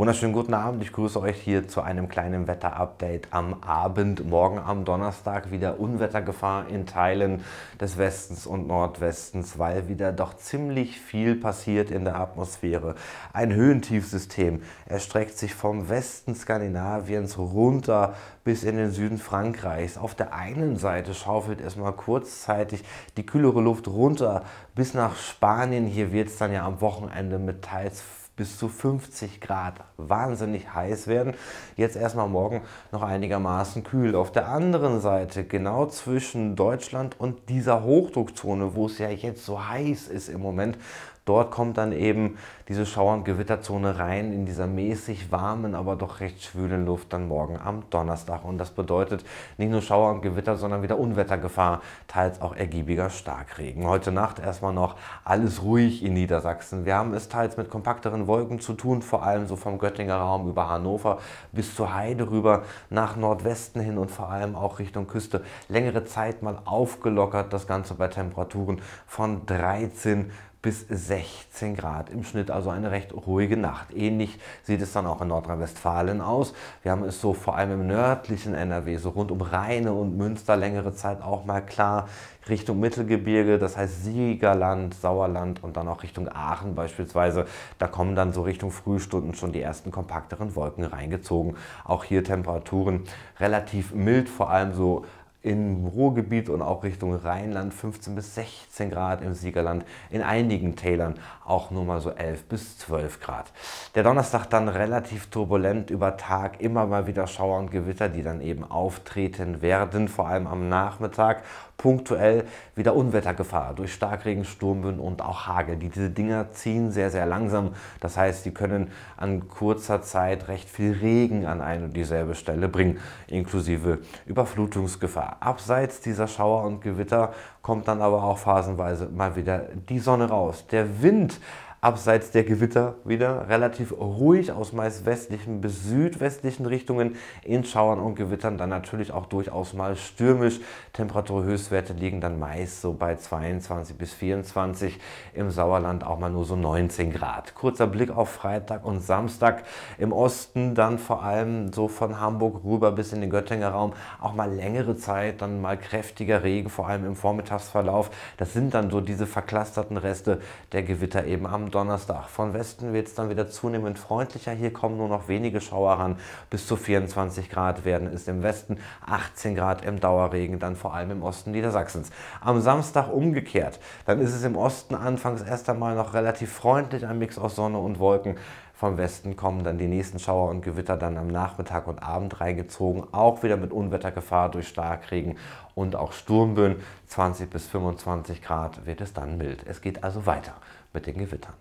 Wunderschönen guten Abend, ich grüße euch hier zu einem kleinen Wetterupdate am Abend. Morgen am Donnerstag wieder Unwettergefahr in Teilen des Westens und Nordwestens, weil wieder doch ziemlich viel passiert in der Atmosphäre. Ein Höhentiefsystem erstreckt sich vom Westen Skandinaviens runter bis in den Süden Frankreichs. Auf der einen Seite schaufelt es mal kurzzeitig die kühlere Luft runter bis nach Spanien. Hier wird es dann ja am Wochenende mit teils bis zu 50 Grad wahnsinnig heiß werden. Jetzt erstmal morgen noch einigermaßen kühl. Auf der anderen Seite, genau zwischen Deutschland und dieser Hochdruckzone, wo es ja jetzt so heiß ist im Moment, Dort kommt dann eben diese Schauer- und Gewitterzone rein in dieser mäßig warmen, aber doch recht schwülen Luft dann morgen am Donnerstag. Und das bedeutet nicht nur Schauer und Gewitter, sondern wieder Unwettergefahr, teils auch ergiebiger Starkregen. Heute Nacht erstmal noch alles ruhig in Niedersachsen. Wir haben es teils mit kompakteren Wolken zu tun, vor allem so vom Göttinger Raum über Hannover bis zur Heide rüber nach Nordwesten hin und vor allem auch Richtung Küste. Längere Zeit mal aufgelockert, das Ganze bei Temperaturen von 13 bis 16 Grad im Schnitt, also eine recht ruhige Nacht. Ähnlich sieht es dann auch in Nordrhein-Westfalen aus. Wir haben es so vor allem im nördlichen NRW, so rund um Rheine und Münster längere Zeit auch mal klar Richtung Mittelgebirge, das heißt Siegerland, Sauerland und dann auch Richtung Aachen beispielsweise. Da kommen dann so Richtung Frühstunden schon die ersten kompakteren Wolken reingezogen. Auch hier Temperaturen relativ mild, vor allem so im Ruhrgebiet und auch Richtung Rheinland 15 bis 16 Grad, im Siegerland in einigen Tälern auch nur mal so 11 bis 12 Grad. Der Donnerstag dann relativ turbulent über Tag, immer mal wieder Schauer und Gewitter, die dann eben auftreten werden, vor allem am Nachmittag. Punktuell wieder Unwettergefahr durch Starkregen, Sturmböen und auch Hagel. Diese Dinger ziehen sehr, sehr langsam. Das heißt, die können an kurzer Zeit recht viel Regen an eine und dieselbe Stelle bringen, inklusive Überflutungsgefahr. Abseits dieser Schauer und Gewitter kommt dann aber auch phasenweise mal wieder die Sonne raus. Der Wind abseits der Gewitter wieder relativ ruhig aus meist westlichen bis südwestlichen Richtungen in Schauern und Gewittern, dann natürlich auch durchaus mal stürmisch. Temperaturhöchstwerte liegen dann meist so bei 22 bis 24, im Sauerland auch mal nur so 19 Grad. Kurzer Blick auf Freitag und Samstag im Osten, dann vor allem so von Hamburg rüber bis in den Göttinger Raum, auch mal längere Zeit, dann mal kräftiger Regen, vor allem im Vormittagsverlauf. Das sind dann so diese verklusterten Reste der Gewitter eben Donnerstag. Von Westen wird es dann wieder zunehmend freundlicher. Hier kommen nur noch wenige Schauer ran. Bis zu 24 Grad werden es im Westen, 18 Grad im Dauerregen, dann vor allem im Osten Niedersachsens. Am Samstag umgekehrt. Dann ist es im Osten anfangs erst einmal noch relativ freundlich, ein Mix aus Sonne und Wolken. Vom Westen kommen dann die nächsten Schauer und Gewitter dann am Nachmittag und Abend reingezogen. Auch wieder mit Unwettergefahr durch Starkregen und auch Sturmböen. 20 bis 25 Grad wird es dann mild. Es geht also weiter mit den Gewittern.